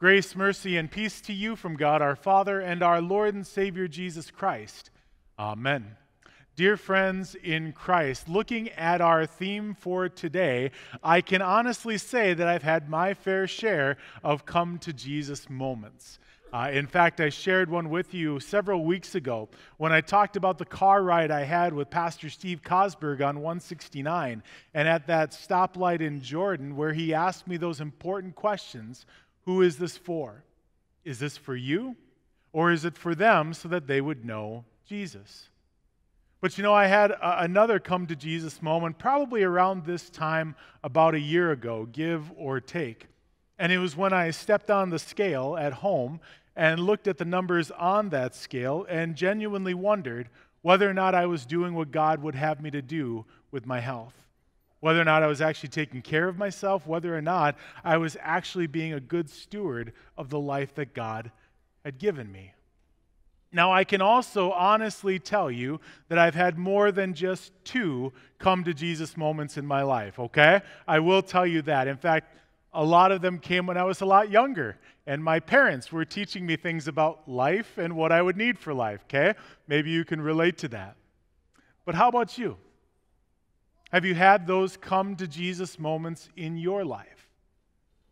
Grace, mercy, and peace to you from God our Father and our Lord and Savior Jesus Christ. Amen. Dear friends in Christ, looking at our theme for today, I can honestly say that I've had my fair share of come to Jesus moments. Uh, in fact, I shared one with you several weeks ago when I talked about the car ride I had with Pastor Steve Cosberg on 169 and at that stoplight in Jordan where he asked me those important questions Who is this for? Is this for you? Or is it for them so that they would know Jesus? But you know, I had a, another come to Jesus moment probably around this time about a year ago, give or take. And it was when I stepped on the scale at home and looked at the numbers on that scale and genuinely wondered whether or not I was doing what God would have me to do with my health. Whether or not I was actually taking care of myself, whether or not I was actually being a good steward of the life that God had given me. Now, I can also honestly tell you that I've had more than just two come to Jesus moments in my life, okay? I will tell you that. In fact, a lot of them came when I was a lot younger, and my parents were teaching me things about life and what I would need for life, okay? Maybe you can relate to that. But how about you? Have you had those come to Jesus moments in your life?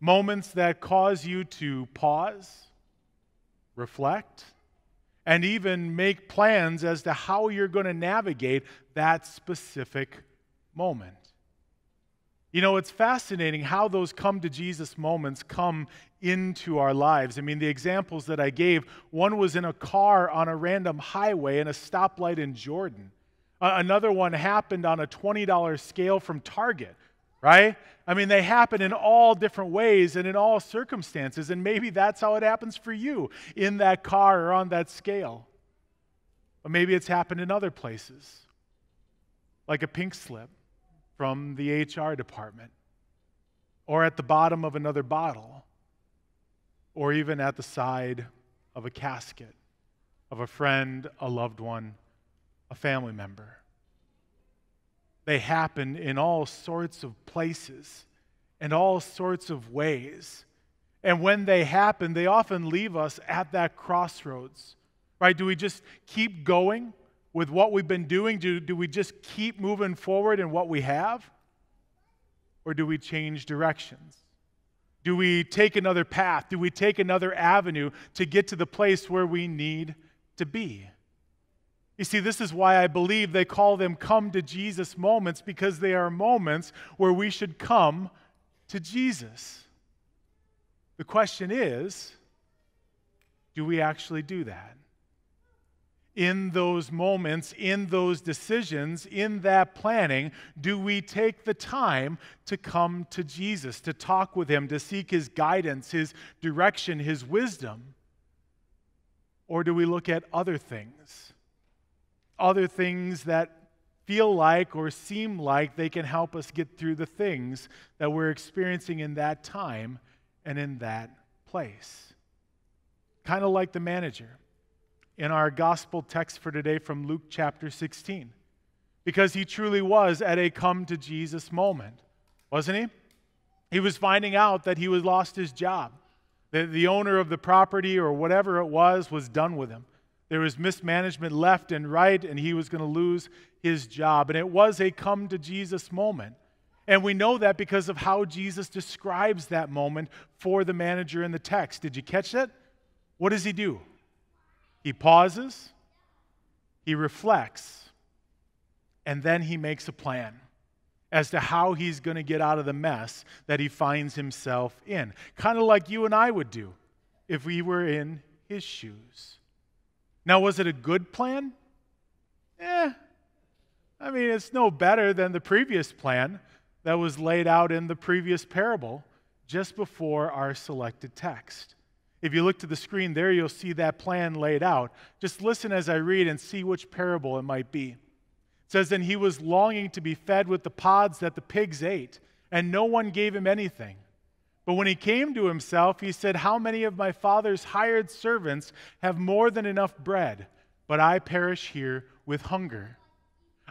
Moments that cause you to pause, reflect, and even make plans as to how you're going to navigate that specific moment. You know, it's fascinating how those come to Jesus moments come into our lives. I mean, the examples that I gave one was in a car on a random highway in a stoplight in Jordan, another one happened on a $20 scale from Target, right? I mean, they happen in all different ways and in all circumstances, and maybe that's how it happens for you in that car or on that scale. But maybe it's happened in other places, like a pink slip from the HR department, or at the bottom of another bottle, or even at the side of a casket of a friend, a loved one, a family member. They happen in all sorts of places and all sorts of ways. And when they happen, they often leave us at that crossroads, right? Do we just keep going? with what we've been doing? Do, do we just keep moving forward in what we have? Or do we change directions? Do we take another path? Do we take another avenue to get to the place where we need to be? You see, this is why I believe they call them come to Jesus moments because they are moments where we should come to Jesus. The question is do we actually do that? in those moments, in those decisions, in that planning, do we take the time to come to Jesus, to talk with Him, to seek His guidance, His direction, His wisdom? Or do we look at other things? Other things that feel like or seem like they can help us get through the things that we're experiencing in that time and in that place. Kind of like the manager in our gospel text for today from Luke chapter 16. Because he truly was at a come to Jesus moment, wasn't he? He was finding out that he was lost his job. That the owner of the property or whatever it was was done with him. There was mismanagement left and right, and he was going to lose his job. And it was a come to Jesus moment. And we know that because of how Jesus describes that moment for the manager in the text. Did you catch that? What does he do? He pauses, he reflects, and then he makes a plan as to how he's going to get out of the mess that he finds himself in. Kind of like you and I would do if we were in his shoes. Now, was it a good plan? Eh. I mean, it's no better than the previous plan that was laid out in the previous parable just before our selected text. If you look to the screen there, you'll see that plan laid out. Just listen as I read and see which parable it might be. It says, Then he was longing to be fed with the pods that the pigs ate, and no one gave him anything. But when he came to himself, he said, How many of my father's hired servants have more than enough bread, but I perish here with hunger?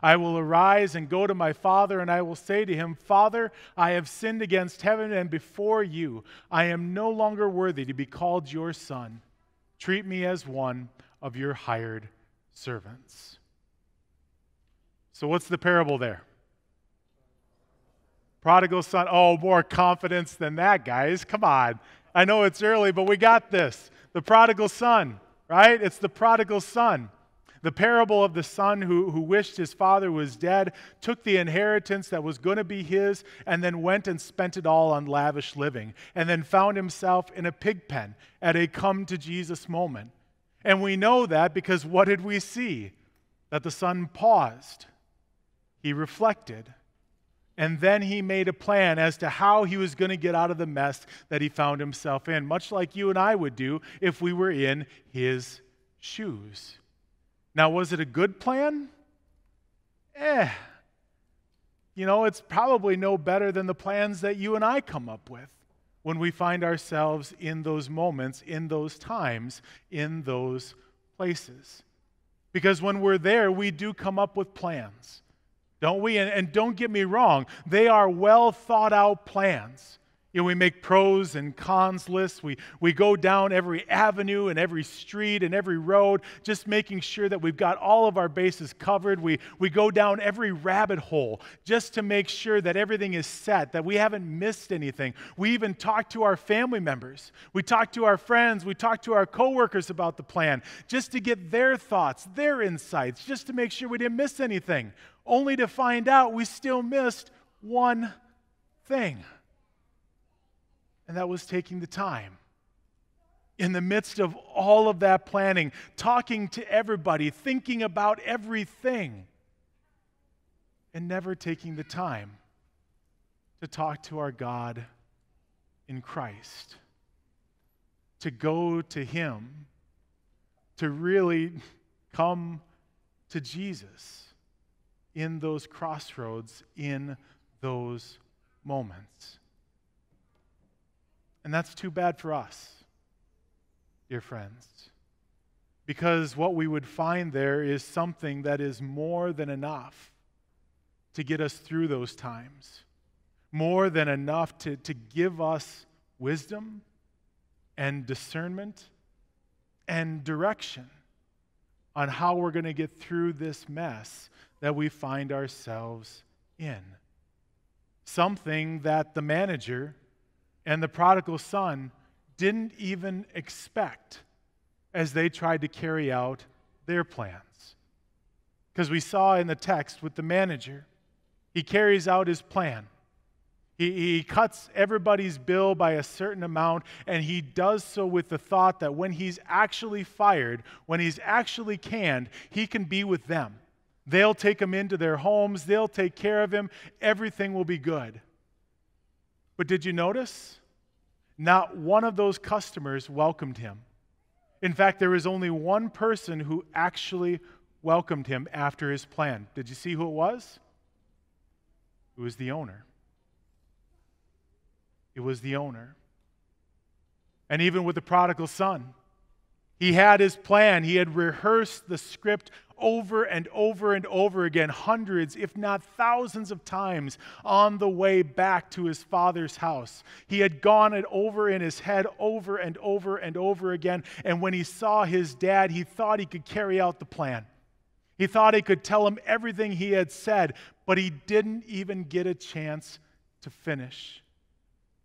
I will arise and go to my father, and I will say to him, Father, I have sinned against heaven and before you. I am no longer worthy to be called your son. Treat me as one of your hired servants. So, what's the parable there? Prodigal son. Oh, more confidence than that, guys. Come on. I know it's early, but we got this. The prodigal son, right? It's the prodigal son. The parable of the son who, who wished his father was dead, took the inheritance that was going to be his, and then went and spent it all on lavish living, and then found himself in a pig pen at a come to Jesus moment. And we know that because what did we see? That the son paused, he reflected, and then he made a plan as to how he was going to get out of the mess that he found himself in, much like you and I would do if we were in his shoes. Now, was it a good plan? Eh. You know, it's probably no better than the plans that you and I come up with when we find ourselves in those moments, in those times, in those places. Because when we're there, we do come up with plans, don't we? And, and don't get me wrong, they are well thought out plans. You know, we make pros and cons lists. We, we go down every avenue and every street and every road, just making sure that we've got all of our bases covered. We, we go down every rabbit hole just to make sure that everything is set, that we haven't missed anything. We even talk to our family members. We talk to our friends. We talk to our coworkers about the plan just to get their thoughts, their insights, just to make sure we didn't miss anything, only to find out we still missed one thing and that was taking the time. In the midst of all of that planning, talking to everybody, thinking about everything, and never taking the time to talk to our God in Christ, to go to Him, to really come to Jesus in those crossroads, in those moments. And that's too bad for us, dear friends. Because what we would find there is something that is more than enough to get us through those times, more than enough to, to give us wisdom and discernment and direction on how we're going to get through this mess that we find ourselves in. Something that the manager and the prodigal son didn't even expect as they tried to carry out their plans. Because we saw in the text with the manager, he carries out his plan. He, he cuts everybody's bill by a certain amount, and he does so with the thought that when he's actually fired, when he's actually canned, he can be with them. They'll take him into their homes, they'll take care of him, everything will be good. But did you notice? Not one of those customers welcomed him. In fact, there was only one person who actually welcomed him after his plan. Did you see who it was? It was the owner. It was the owner. And even with the prodigal son, he had his plan. He had rehearsed the script over and over and over again, hundreds, if not thousands of times on the way back to his father's house. He had gone it over in his head over and over and over again. And when he saw his dad, he thought he could carry out the plan. He thought he could tell him everything he had said, but he didn't even get a chance to finish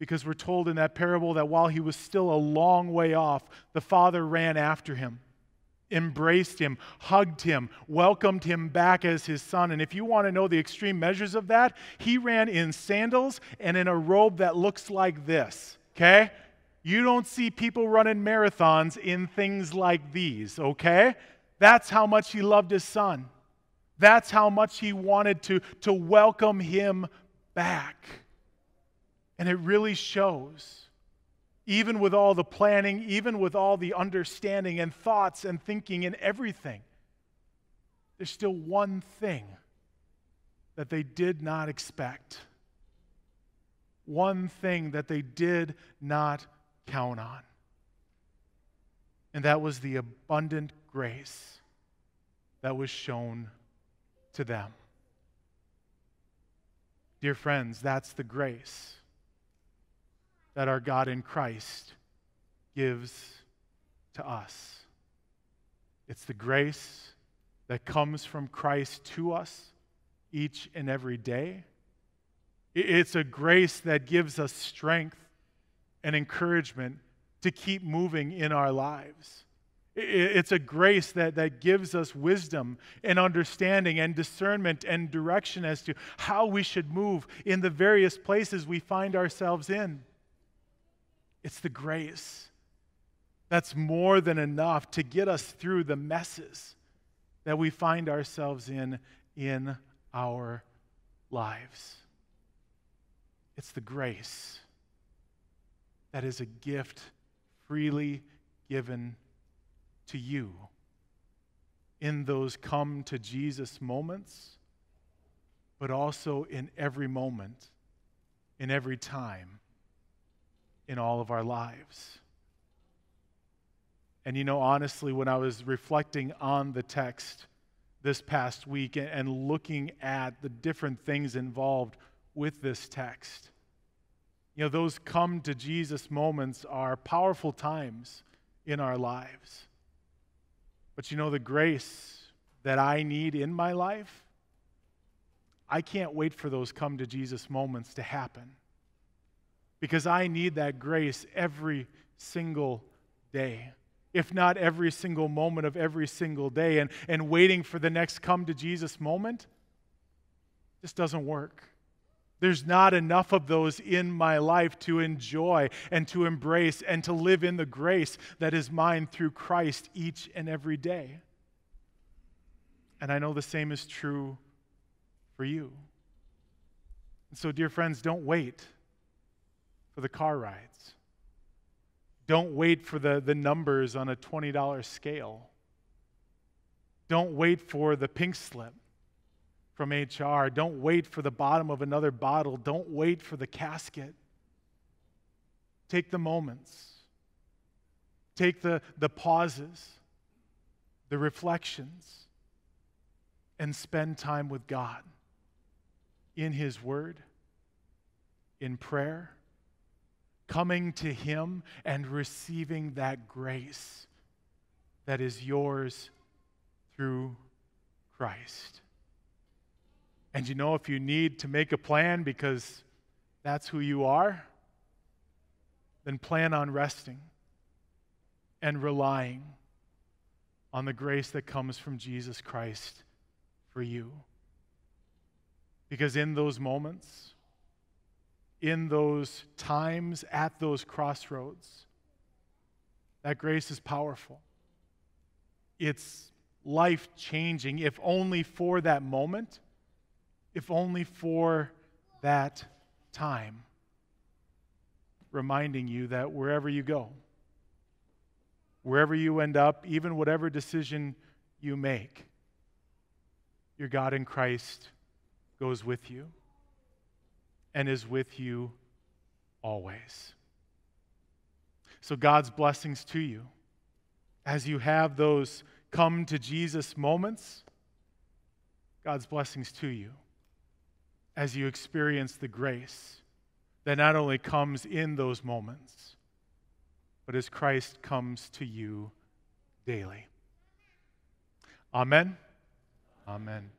because we're told in that parable that while he was still a long way off, the father ran after him, embraced him, hugged him, welcomed him back as his son. And if you want to know the extreme measures of that, he ran in sandals and in a robe that looks like this, okay? You don't see people running marathons in things like these, okay? That's how much he loved his son. That's how much he wanted to, to welcome him back. And it really shows, even with all the planning, even with all the understanding and thoughts and thinking and everything, there's still one thing that they did not expect. One thing that they did not count on. And that was the abundant grace that was shown to them. Dear friends, that's the grace that our God in Christ gives to us. It's the grace that comes from Christ to us each and every day. It's a grace that gives us strength and encouragement to keep moving in our lives. It's a grace that, that gives us wisdom and understanding and discernment and direction as to how we should move in the various places we find ourselves in. It's the grace that's more than enough to get us through the messes that we find ourselves in in our lives. It's the grace that is a gift freely given to you in those come to Jesus moments, but also in every moment, in every time, in all of our lives. And you know, honestly, when I was reflecting on the text this past week and looking at the different things involved with this text, you know, those come to Jesus moments are powerful times in our lives. But you know, the grace that I need in my life, I can't wait for those come to Jesus moments to happen. Because I need that grace every single day, if not every single moment of every single day. And, and waiting for the next come to Jesus moment just doesn't work. There's not enough of those in my life to enjoy and to embrace and to live in the grace that is mine through Christ each and every day. And I know the same is true for you. And so, dear friends, don't wait for the car rides. Don't wait for the, the numbers on a $20 scale. Don't wait for the pink slip from HR. Don't wait for the bottom of another bottle. Don't wait for the casket. Take the moments, take the, the pauses, the reflections, and spend time with God in His Word, in prayer, coming to Him and receiving that grace that is yours through Christ. And you know, if you need to make a plan because that's who you are, then plan on resting and relying on the grace that comes from Jesus Christ for you. Because in those moments, in those times, at those crossroads, that grace is powerful. It's life changing, if only for that moment if only for that time. Reminding you that wherever you go, wherever you end up, even whatever decision you make, your God in Christ goes with you and is with you always. So, God's blessings to you as you have those come to Jesus moments. God's blessings to you as you experience the grace that not only comes in those moments, but as Christ comes to you daily. Amen. Amen.